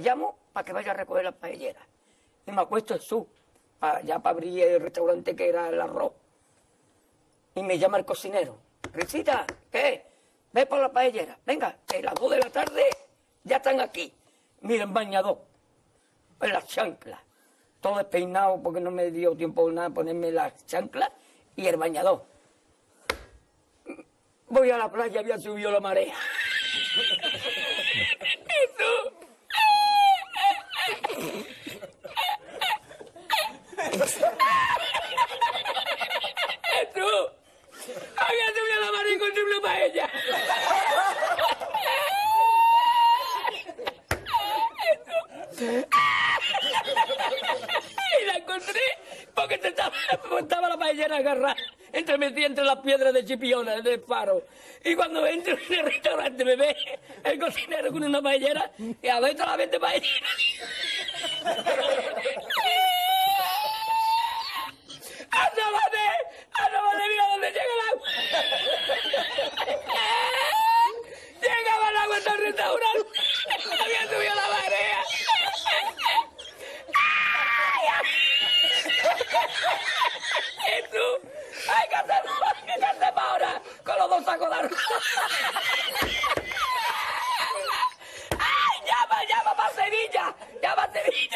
llamo para que vaya a recoger las paelleras. Y me acuesto en su, pa- ya para abrir el restaurante que era el arroz. Y me llama el cocinero. Risita, ¿qué? Ve por la paellera. Venga, que las dos de la tarde ya están aquí. Miren, bañador. En las chanclas. Todo despeinado porque no me dio tiempo nada a ponerme las chanclas y el bañador. Voy a la playa, había subido la marea. ¡Tú! ¡Había subido la marea y encontré una paella! Y la encontré porque te estaba, estaba la paellera agarrada entre metida entre las piedras de Chipiona, del faro. Y cuando entro en el restaurante me ve el cocinero con una paellera y adentro la vende paellera. ¡Asómate! ¡Asómate! ¡Mira dónde llega el agua! ¡Llegaba el agua hasta el restaurante! ¡Había subido la marea! ¡Ay! ¡Y tú! ¡Ay, qué hacemos! ¿Qué hacemos ahora! Con los dos sacos de arroz. ¡Ay, llama, llama para Sevilla! ¡Llama a Sevilla!